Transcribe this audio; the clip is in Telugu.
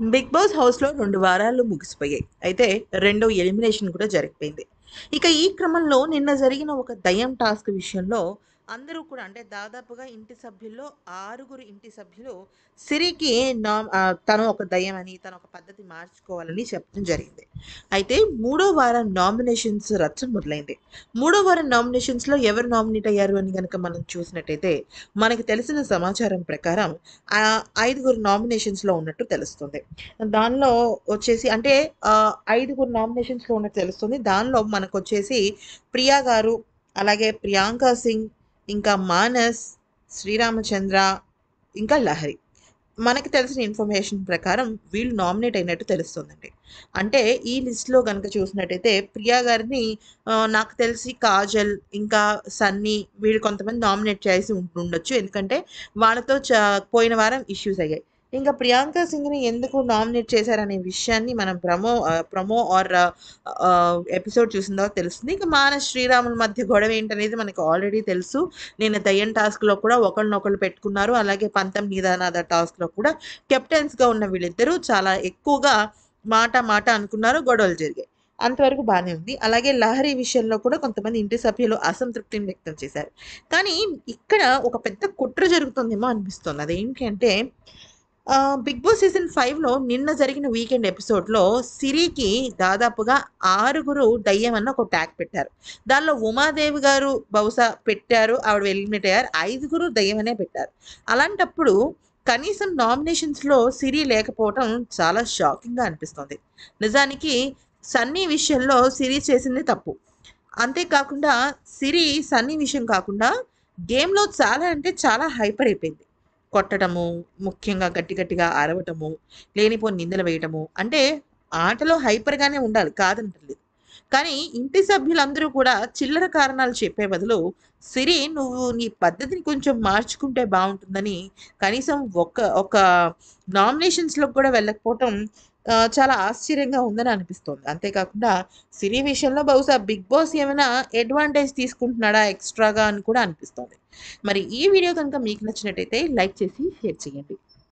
బిగ్ బాస్ హౌస్లో రెండు వారాలు ముగిసిపోయాయి. అయితే రెండో ఎలిమినేషన్ కూడా జరిగిపోయింది. ఇక ఈ క్రమంలో నిన్న జరిగిన ఒక దయ్యం టాస్క్ విషయంలో అందరూ కూడా అంటే దాదాపుగా ఇంటి సభ్యుల్లో ఆరుగురు ఇంటి సభ్యులు సిరికి నా తను ఒక దయ్యం అని తను ఒక పద్ధతి మార్చుకోవాలని చెప్పడం జరిగింది. అయితే మూడో వారం నామినేషన్స్ రచ్చ మొదలైంది. మూడో వారం నామినేషన్స్లో ఎవరు నామినేట్ అయ్యారు అని కనుక మనం చూసినట్టయితే మనకు తెలిసిన సమాచారం ప్రకారం ఐదుగురు నామినేషన్స్లో ఉన్నట్టు తెలుస్తుంది. దానిలో వచ్చేసి అంటే ఐదుగురు నామినేషన్స్లో ఉన్నట్టు తెలుస్తుంది. దానిలో మనకు వచ్చేసి ప్రియా గారు అలాగే ప్రియాంక సింగ్ ఇంకా మానస్ శ్రీరామచంద్ర ఇంకా లహరి. మనకి తెలిసిన ఇన్ఫర్మేషన్ ప్రకారం వీళ్ళు నామినేట్ అయినట్టు తెలుస్తుందండి. అంటే ఈ లిస్ట్లో కనుక చూసినట్టయితే ప్రియా గారిని నాకు తెలిసి కాజల్ ఇంకా సన్నీ వీళ్ళు కొంతమంది నామినేట్ చేసి ఉండొచ్చు ఎందుకంటే వాళ్ళతో చ పోయిన వారం ఇష్యూస్ అయ్యాయి. ఇంకా ప్రియాంక సింగ్ని ఎందుకు నామినేట్ చేశారనే విషయాన్ని మనం ప్రమో ప్రమో ఆర్ ఎపిసోడ్ చూసిందో తెలుస్తుంది. ఇంకా మాన శ్రీరాముల మధ్య గొడవ ఏంటనేది మనకు ఆల్రెడీ తెలుసు. నేను దయ్యం టాస్క్లో కూడా ఒకరినొకరు పెట్టుకున్నారు. అలాగే పంతం నిదానాథ టాస్క్లో కూడా కెప్టెన్స్గా ఉన్న వీళ్ళిద్దరూ చాలా ఎక్కువగా మాట మాట అనుకున్నారు. గొడవలు జరిగాయి. అంతవరకు బాగానే ఉంది. అలాగే లహరి విషయంలో కూడా కొంతమంది ఇంటి సభ్యులు అసంతృప్తిని వ్యక్తం చేశారు. కానీ ఇక్కడ ఒక పెద్ద కుట్ర జరుగుతుందేమో అనిపిస్తుంది. అదేంటి అంటే బిగ్ బాస్ సీజన్ ఫైవ్లో నిన్న జరిగిన వీకెండ్ ఎపిసోడ్లో సిరికి దాదాపుగా ఆరుగురు దయ్యం అన్న ఒక ట్యాగ్ పెట్టారు. దానిలో ఉమాదేవి గారు బహుశా పెట్టారు ఆవిడ ఎలిమినేట్ అయ్యారు ఐదుగురు దయ్యం అనే పెట్టారు. అలాంటప్పుడు కనీసం నామినేషన్స్లో సిరి లేకపోవటం చాలా షాకింగ్గా అనిపిస్తుంది. నిజానికి సన్నీ విషయంలో సిరి చేసింది తప్పు. అంతేకాకుండా సిరి సన్నీ విషయం కాకుండా గేమ్లో చాలా అంటే చాలా హైపర్ అయిపోయింది. కొట్టడము ముఖ్యంగా గట్టి గట్టిగా అరవటము లేనిపోని నిందలు వేయటము. అంటే ఆటలో హైపర్గానే ఉండాలి కాదంటలేదు కానీ ఇంటి సభ్యులందరూ కూడా చిల్లర కారణాలు చెప్పే బదులు సిరి నువ్వు నీ పద్ధతిని కొంచెం మార్చుకుంటే బాగుంటుందని కనీసం ఒక ఒక నామినేషన్స్లో కూడా వెళ్ళకపోవటం చాలా ఆశ్చర్యంగా ఉందని అనిపిస్తుంది. అంతేకాకుండా సిరి విషయంలో బహుశా బిగ్ బాస్ ఏమైనా అడ్వాంటేజ్ తీసుకుంటున్నాడా ఎక్స్ట్రాగా అని కూడా అనిపిస్తుంది. మరి ఈ వీడియో కనుక మీకు నచ్చినట్టయితే లైక్ చేసి షేర్ చేయండి.